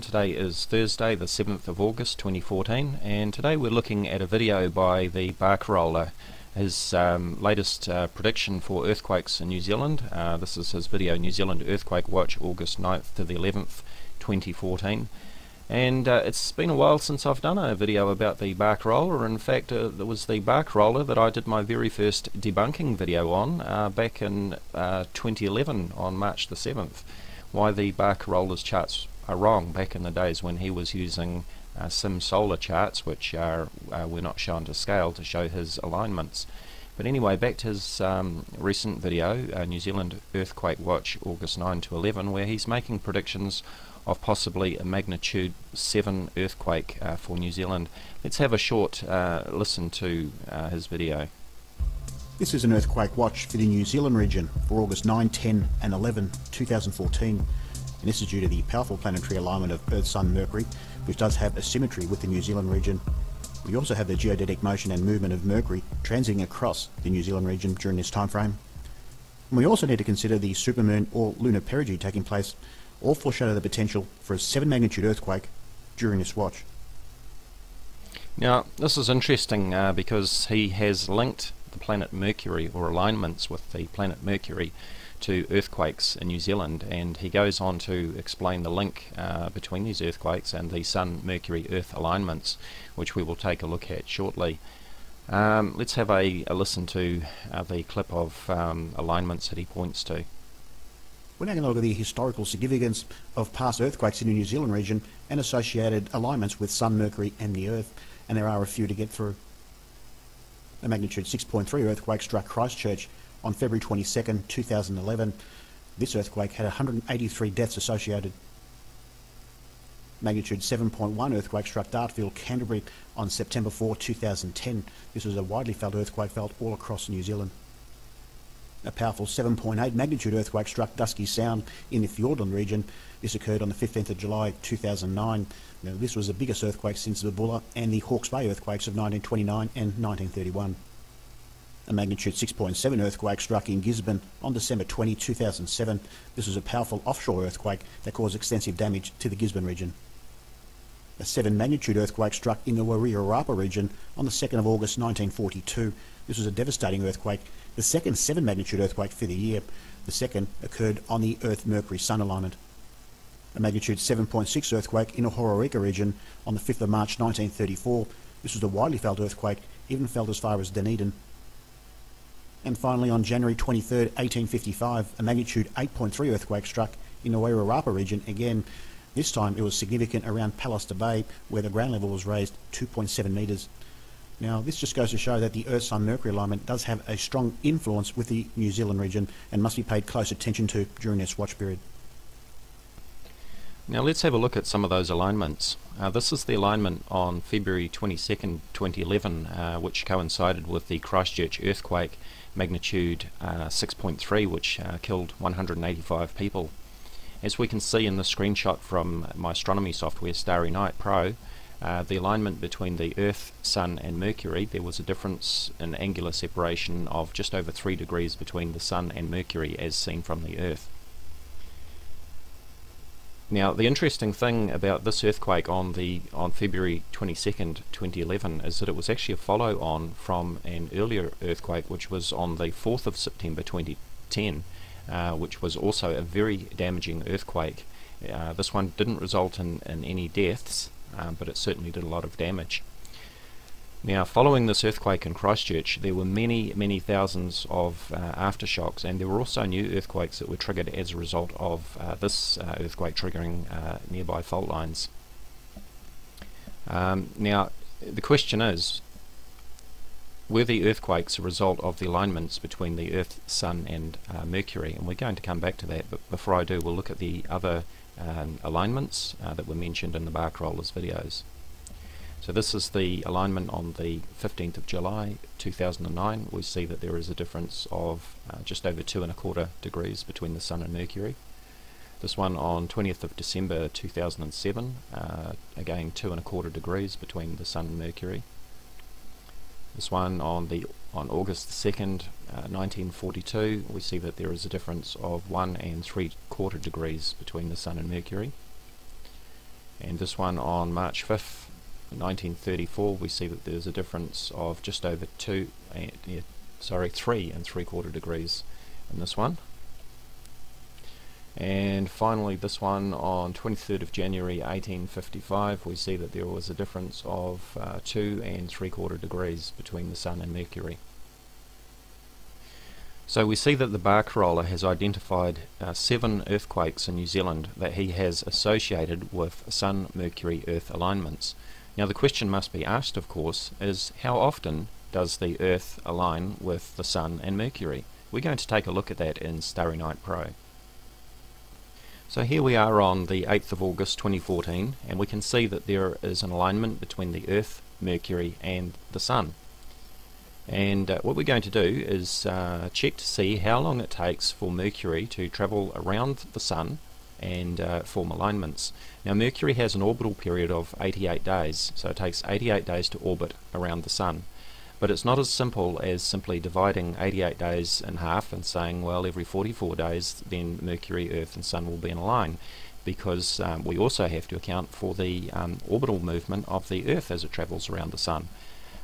Today is Thursday the 7th of August 2014 and today we're looking at a video by the Barcaroller his um, latest uh, prediction for earthquakes in New Zealand. Uh, this is his video New Zealand Earthquake Watch August 9th to the 11th 2014 and uh, it's been a while since I've done a video about the Barcaroller. In fact, uh, it was the Barcaroller that I did my very first debunking video on uh, back in uh, 2011 on March the 7th. Why the Barcaroller's charts are wrong back in the days when he was using uh, sim solar charts which are uh, were not shown to scale to show his alignments. But anyway back to his um, recent video uh, New Zealand Earthquake Watch August 9 to 11 where he's making predictions of possibly a magnitude 7 earthquake uh, for New Zealand. Let's have a short uh, listen to uh, his video. This is an earthquake watch for the New Zealand region for August 9, 10 and 11 2014 and this is due to the powerful planetary alignment of Earth, Sun, Mercury, which does have a symmetry with the New Zealand region. We also have the geodetic motion and movement of Mercury transiting across the New Zealand region during this time frame. And we also need to consider the supermoon or lunar perigee taking place, all foreshadow the potential for a 7 magnitude earthquake during this watch. Now, this is interesting uh, because he has linked the planet Mercury or alignments with the planet Mercury to earthquakes in New Zealand and he goes on to explain the link uh, between these earthquakes and the Sun, Mercury, Earth alignments which we will take a look at shortly. Um, let's have a, a listen to uh, the clip of um, alignments that he points to. We're now going to look at the historical significance of past earthquakes in the New Zealand region and associated alignments with Sun, Mercury and the Earth and there are a few to get through. A magnitude 6.3 earthquake struck Christchurch on February 22, 2011. This earthquake had 183 deaths associated. Magnitude 7.1 earthquake struck Darfield, Canterbury on September 4, 2010. This was a widely felt earthquake felt all across New Zealand. A powerful 7.8 magnitude earthquake struck Dusky Sound in the Fiordland region. This occurred on the 15th of July 2009. Now, this was the biggest earthquake since the Buller and the Hawke's Bay earthquakes of 1929 and 1931. A magnitude 6.7 earthquake struck in Gisborne on December 20, 2007. This was a powerful offshore earthquake that caused extensive damage to the Gisborne region. A 7 magnitude earthquake struck in the Wairarapa region on the 2nd of August 1942. This was a devastating earthquake, the second 7 magnitude earthquake for the year. The second occurred on the Earth-Mercury-Sun alignment. A magnitude 7.6 earthquake in the Hororika region on the 5th of March 1934. This was a widely felt earthquake, even felt as far as Dunedin and finally, on January 23, 1855, a magnitude 8.3 earthquake struck in the Wairarapa region. Again, this time it was significant around Palliser Bay, where the ground level was raised 2.7 metres. Now, this just goes to show that the Earth-Sun-Mercury alignment does have a strong influence with the New Zealand region and must be paid close attention to during this watch period. Now let's have a look at some of those alignments. Uh, this is the alignment on February 22nd, 2011, uh, which coincided with the Christchurch earthquake magnitude uh, 6.3, which uh, killed 185 people. As we can see in the screenshot from my astronomy software, Starry Night Pro, uh, the alignment between the Earth, Sun and Mercury, there was a difference in angular separation of just over 3 degrees between the Sun and Mercury as seen from the Earth. Now, the interesting thing about this earthquake on the on February 22nd, 2011, is that it was actually a follow-on from an earlier earthquake, which was on the 4th of September 2010, uh, which was also a very damaging earthquake. Uh, this one didn't result in, in any deaths, um, but it certainly did a lot of damage. Now, following this earthquake in Christchurch, there were many, many thousands of uh, aftershocks, and there were also new earthquakes that were triggered as a result of uh, this uh, earthquake triggering uh, nearby fault lines. Um, now, the question is, were the earthquakes a result of the alignments between the Earth, Sun and uh, Mercury? And we're going to come back to that, but before I do, we'll look at the other um, alignments uh, that were mentioned in the Barcaroller's videos. So this is the alignment on the 15th of July 2009. We see that there is a difference of uh, just over two and a quarter degrees between the Sun and Mercury. This one on 20th of December 2007, uh, again two and a quarter degrees between the Sun and Mercury. This one on the on August 2nd, uh, 1942, we see that there is a difference of one and three quarter degrees between the Sun and Mercury. and this one on March 5th 1934 we see that there's a difference of just over two and, yeah, sorry three and three quarter degrees in this one and finally this one on 23rd of January 1855 we see that there was a difference of uh, two and three quarter degrees between the Sun and Mercury. So we see that the Bar Barcaroller has identified uh, seven earthquakes in New Zealand that he has associated with Sun-Mercury-Earth alignments. Now the question must be asked of course is how often does the Earth align with the Sun and Mercury? We're going to take a look at that in Starry Night Pro. So here we are on the 8th of August 2014 and we can see that there is an alignment between the Earth, Mercury and the Sun. And uh, what we're going to do is uh, check to see how long it takes for Mercury to travel around the Sun and uh, form alignments. Now Mercury has an orbital period of 88 days, so it takes 88 days to orbit around the Sun. But it's not as simple as simply dividing 88 days in half and saying, well, every 44 days then Mercury, Earth and Sun will be in a line because um, we also have to account for the um, orbital movement of the Earth as it travels around the Sun.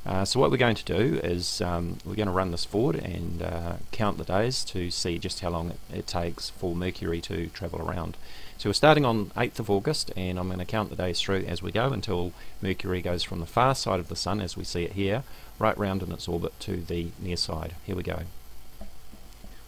Uh, so what we're going to do is um, we're going to run this forward and uh, count the days to see just how long it, it, takes for Mercury to travel around. So we're starting on 8th of August and I'm going to count the days through as we go until Mercury goes from the far side of the Sun as we see it here right round in its orbit to the near side. Here we go.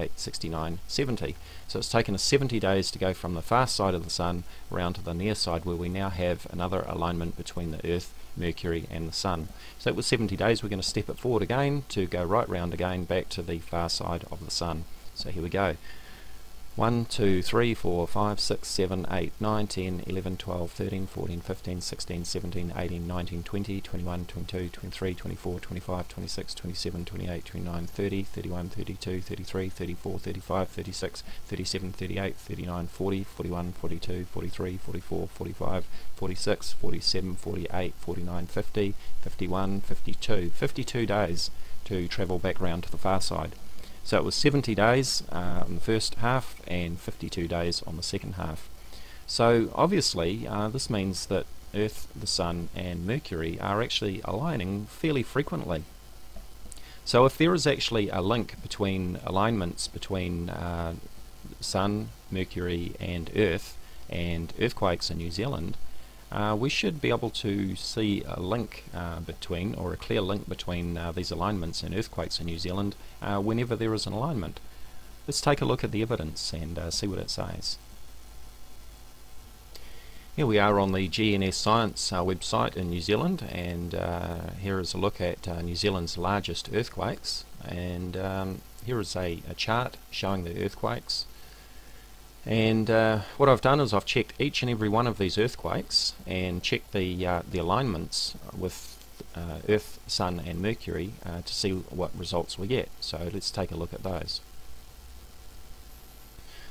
68, 69, 70. So it's taken us 70 days to go from the far side of the Sun around to the near side where we now have another alignment between the Earth, Mercury and the Sun. So it was 70 days, we're going to step it forward again to go right round again back to the far side of the Sun. So here we go. 1, 2, 3, 4, 5, 6, 7, 8, 9, 10, 11, 12, 13, 14, 15, 16, 17, 18, 19, 20, 21, 22, 23, 24, 25, 26, 27, 28, 29, 30, 31, 32, 33, 34, 35, 36, 37, 38, 39, 40, 41, 42, 43, 44, 45, 46, 47, 48, 49, 50, 51, 52. 52 days to travel back round to the far side. So it was 70 days uh, on the first half and 52 days on the second half. So obviously uh, this means that Earth, the Sun and Mercury are actually aligning fairly frequently. So if there is actually a link between alignments between uh, Sun, Mercury and Earth and earthquakes in New Zealand, uh, we should be able to see a link uh, between, or a clear link between uh, these alignments and earthquakes in New Zealand uh, whenever there is an alignment. Let's take a look at the evidence and uh, see what it says. Here we are on the GNS Science uh, website in New Zealand and here is a look at New Zealand's largest earthquakes and um, here is a, a chart showing the earthquakes and uh, what I've done is I've checked each and every one of these earthquakes and checked the uh, the alignments with uh, Earth, Sun and Mercury uh, to see what results we get. So let's take a look at those.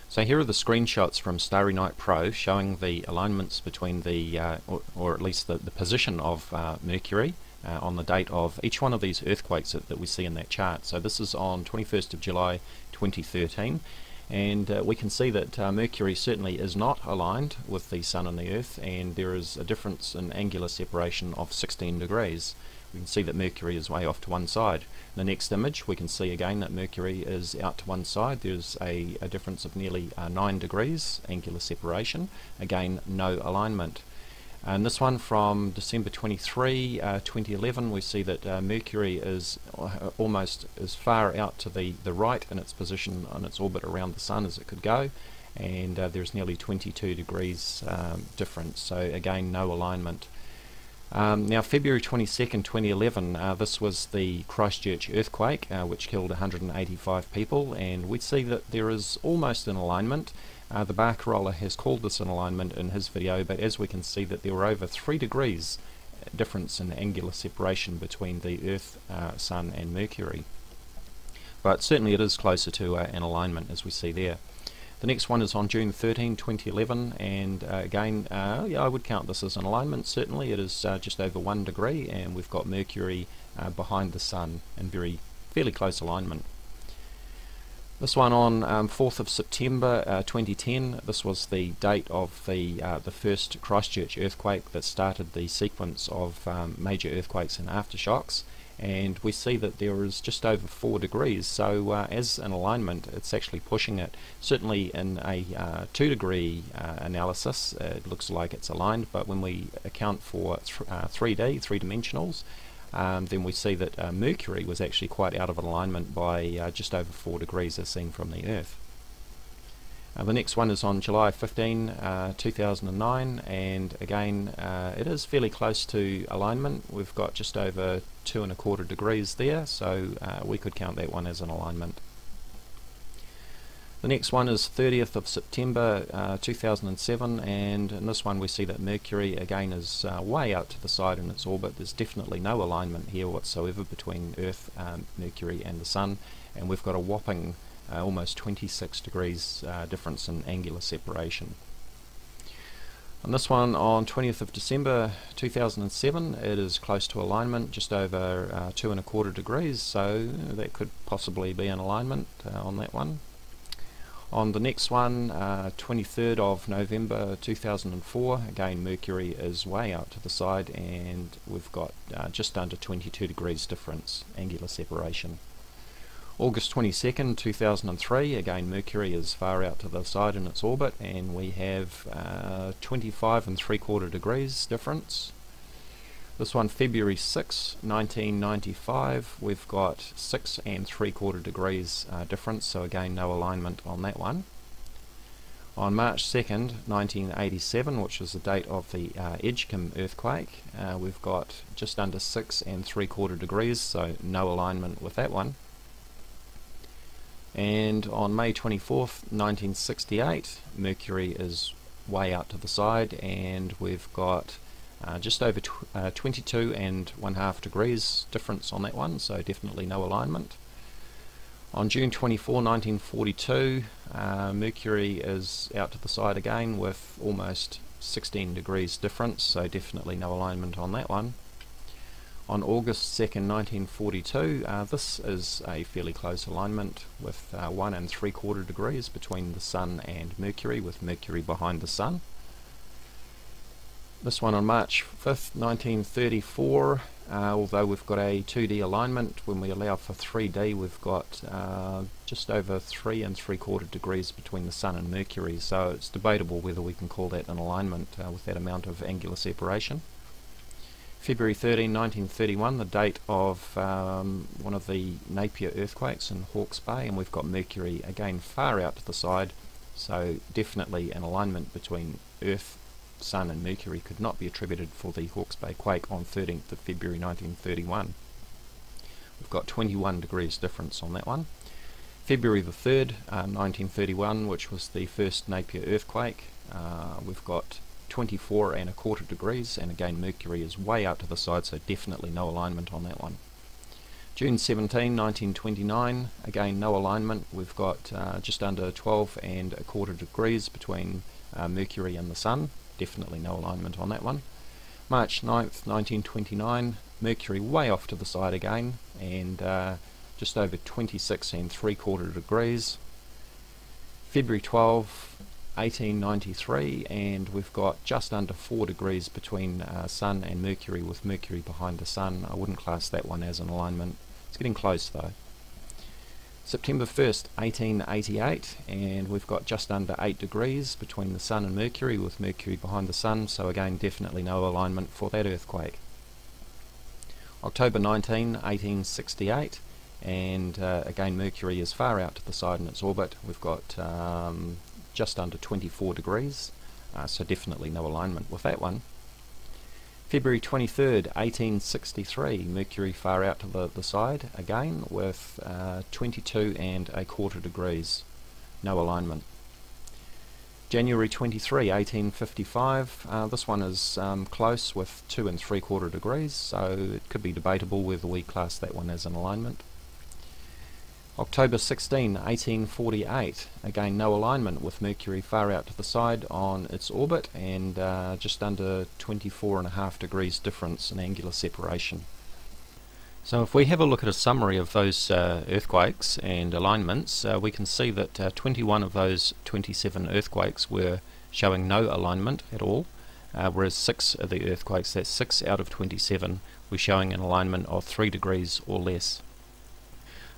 So here are the screenshots from Starry Night Pro showing the alignments between the, uh, or, or, at least the, the position of uh, Mercury on the date of each one of these earthquakes that, that we see in that chart. So this is on 21st of July 2013 and uh, we can see that uh, Mercury certainly is not aligned with the Sun and the Earth and there is a difference in angular separation of 16 degrees. We can see that Mercury is way off to one side. In the next image we can see again that Mercury is out to one side. There's a, a difference of nearly uh, 9 degrees angular separation. Again no alignment. And this one from December 23, uh, 2011, we see that uh, Mercury is uh, almost as far out to the, the right in its position on its orbit around the Sun as it could go, and uh, there's nearly 22 degrees um, difference, so again no alignment. Um, now February 22nd, 2011, uh, this was the Christchurch earthquake, uh, which killed 185 people, and we see that there is almost an alignment. Uh, the Barcaroller has called this an alignment in his video, but as we can see that there were over 3 degrees difference in angular separation between the Earth, uh, Sun and Mercury. But certainly it is closer to uh, an alignment as we see there. The next one is on June 13, 2011, and uh, again, uh, yeah, I would count this as an alignment. Certainly, it is uh, just over one degree, and we've got Mercury uh, behind the Sun in very fairly close alignment. This one on um, 4th of September uh, 2010. This was the date of the uh, the first Christchurch earthquake that started the sequence of um, major earthquakes and aftershocks. And we see that there is just over 4 degrees. So uh, as an alignment it's actually pushing it certainly in a uh, 2 degree uh, analysis. It looks like it's aligned but when we account for th 3D, uh, three dimensionals um, then we see that uh, Mercury was actually quite out of alignment by uh, just over 4 degrees as seen from the Earth. Uh, the next one is on July 15, uh, 2009, and again, uh, it is fairly close to alignment. We've got just over two and a quarter degrees there, so uh, we could count that one as an alignment. The next one is 30th of September uh, 2007 and in this one we see that Mercury again is uh, way out to the side in its orbit. There's definitely no alignment here whatsoever between Earth, um, Mercury and the Sun and we've got a whopping uh, almost 26 degrees uh, difference in angular separation. On this one on 20th of December 2007 it is close to alignment just over uh, two and a quarter degrees so that could possibly be an alignment uh, on that one. On the next one, uh, 23rd of November 2004, again Mercury is way out to the side and we've got uh, just under 22 degrees difference angular separation. August 22nd, 2003, again Mercury is far out to the side in its orbit and we have uh, 25 and 3 quarter degrees difference. This one February 6, 1995, we've got 6 and 3 quarter degrees uh, difference, so again no alignment on that one. On March 2nd, 1987, which is the date of the uh, Edgecumbe earthquake, uh, we've got just under 6 and 3 quarter degrees, so no alignment with that one. And on May 24th, 1968, Mercury is way out to the side, and we've got uh, just over tw uh, 22 and one half degrees difference on that one, so definitely no alignment. On June 24, 1942, uh, Mercury is out to the side again with almost 16 degrees difference, so definitely no alignment on that one on August 2nd 1942 uh, this is a fairly close alignment with uh, one and three quarter degrees between the Sun and Mercury with Mercury behind the Sun this one on March 5th 1934 uh, although we've got a 2D alignment when we allow for 3D we've got uh, just over three and three quarter degrees between the Sun and Mercury. So it's debatable whether we can call that an alignment uh, with that amount of angular separation. February 13, 1931, the date of um, one of the Napier earthquakes in Hawke's Bay, and we've got Mercury again far out to the side, so definitely an alignment between Earth, Sun and Mercury could not be attributed for the Hawke's Bay quake on 13th of February 1931. We've got 21 degrees difference on that one. February the 3rd, uh, 1931, which was the first Napier earthquake, uh, we've got 24 and a quarter degrees and again Mercury is way out to the side so definitely no alignment on that one. June 17, 1929, again no alignment, we've got uh, just under 12 and a quarter degrees between uh, Mercury and the Sun, definitely no alignment on that one. March 9th, 1929, Mercury way off to the side again and uh, just over 26 and 3 quarter degrees. February 12, 1893 and we've got just under 4 degrees between uh, Sun and Mercury with Mercury behind the Sun. I wouldn't class that one as an alignment. It's getting close though. September 1st 1888 and we've got just under 8 degrees between the Sun and Mercury with Mercury behind the Sun so again definitely no alignment for that earthquake. October 19 1868 and uh, again Mercury is far out to the side in its orbit. We've got um, just under 24 degrees, uh, so definitely no alignment with that one. February 23rd, 1863, Mercury far out to the, the side, again with uh, 22 and a quarter degrees, no alignment. January 23, 1855. Uh, this one is um, close with two and three quarter degrees, so it could be debatable whether we class that one as an alignment. October 16, 1848. Again, no alignment with Mercury far out to the side on its orbit and uh, just under 24 and a half degrees difference in angular separation. So if we have a look at a summary of those uh, earthquakes and alignments, uh, we can see that uh, 21 of those 27 earthquakes were showing no alignment at all, uh, whereas 6 of the earthquakes, that's 6 out of 27, were showing an alignment of 3 degrees or less.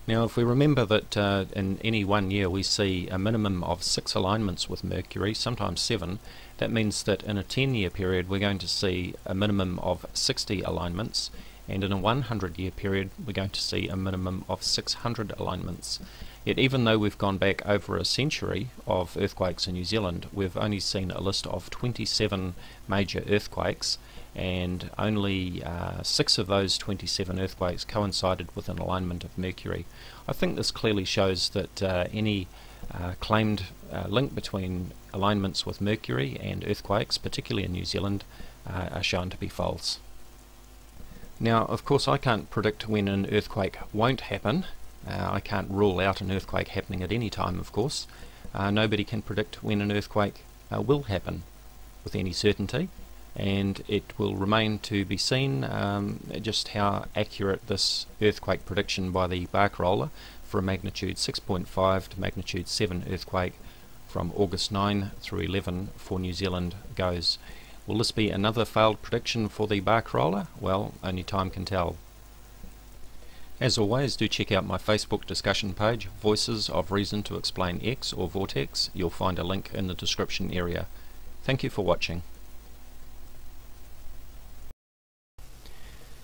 Now if we remember that uh, in any one year we see a minimum of 6 alignments with Mercury, sometimes 7, that means that in a 10 year period we're going to see a minimum of 60 alignments and in a 100 year period we're going to see a minimum of 600 alignments. Yet even though we've gone back over a century of earthquakes in New Zealand, we've only seen a list of 27 major earthquakes and only uh, six of those 27 earthquakes coincided with an alignment of Mercury. I think this clearly shows that uh, any uh, claimed uh, link between alignments with Mercury and earthquakes, particularly in New Zealand, uh, are shown to be false. Now, of course, I can't predict when an earthquake won't happen. Uh, I can't rule out an earthquake happening at any time, of course. Nobody can predict when an earthquake will happen with any certainty, and it will remain to be seen um, just how accurate this earthquake prediction by the Barcaroller for a magnitude 6.5 to magnitude 7 earthquake from August 9 through 11 for New Zealand goes. Will this be another failed prediction for the Barcaroller? Well, only time can tell. As always, do check out my Facebook discussion page, Voices of Reason to Explain X or Vortex. You'll find a link in the description area. Thank you for watching.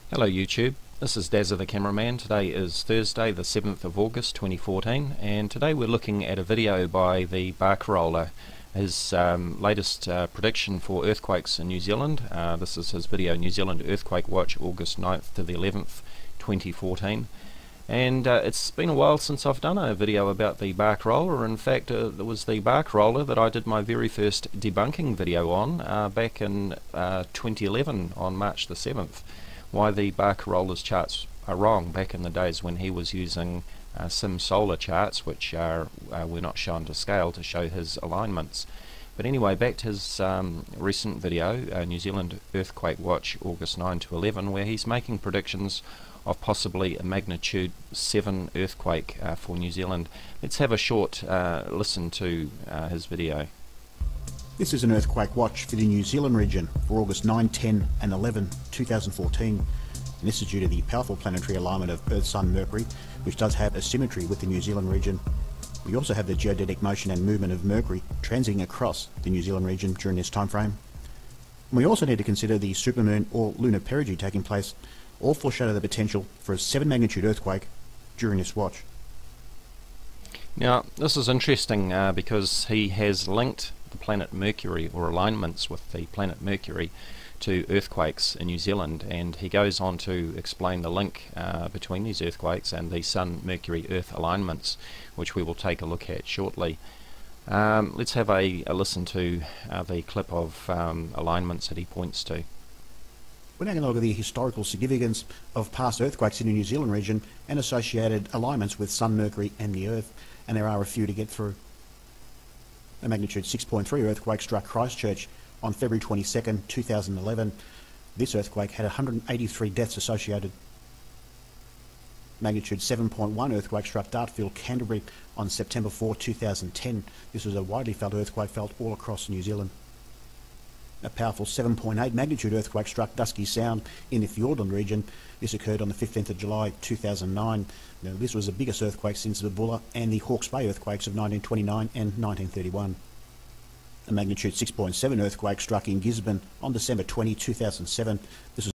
Hello YouTube, this is Dazza the Cameraman. Today is Thursday the 7th of August 2014 and today we're looking at a video by the Barcaroller his um, latest uh, prediction for earthquakes in New Zealand. Uh, this is his video New Zealand Earthquake Watch August 9th to the 11th 2014 and uh, it's been a while since I've done a video about the Barcaroller in fact uh, it was the Barcaroller that I did my very first debunking video on uh, back in uh, 2011 on March the 7th why the Barcaroller's charts are wrong. Back in the days when he was using uh, sim solar charts which are uh, were not shown to scale to show his alignments. But anyway back to his um, recent video uh, New Zealand Earthquake Watch August 9 to 11 where he's making predictions of possibly a magnitude 7 earthquake uh, for New Zealand. Let's have a short uh, listen to uh, his video this is an earthquake watch for the New Zealand region for August 9, 10 and 11 2014 and this is due to the powerful planetary alignment of Earth, Sun, Mercury, which does have a symmetry with the New Zealand region. We also have the geodetic motion and movement of Mercury transiting across the New Zealand region during this time frame. we also need to consider the supermoon or lunar perigee taking place, all foreshadow the potential for a 7 magnitude earthquake during this watch. Now, this is interesting uh, because he has linked the planet Mercury or alignments with the planet Mercury to earthquakes in New Zealand and he goes on to explain the link uh, between these earthquakes and the Sun Mercury Earth alignments which we will take a look at shortly. Um, let's have a, a listen to uh, the clip of um, alignments that he points to. We're now going to look at the historical significance of past earthquakes in the New Zealand region and associated alignments with Sun, Mercury and the Earth and there are a few to get through. A magnitude 6.3 earthquake struck Christchurch on February 22, 2011. This earthquake had 183 deaths associated. Magnitude 7.1 earthquake struck Darfield, Canterbury on September 4, 2010. This was a widely felt earthquake felt all across New Zealand. A powerful 7.8 magnitude earthquake struck Dusky Sound in the Fiordland region. This occurred on the 15th of July 2009. Now, this was the biggest earthquake since the Buller and the Hawke's Bay earthquakes of 1929 and 1931. A magnitude 6.7 earthquake struck in Gisborne on December 20, 2007. This was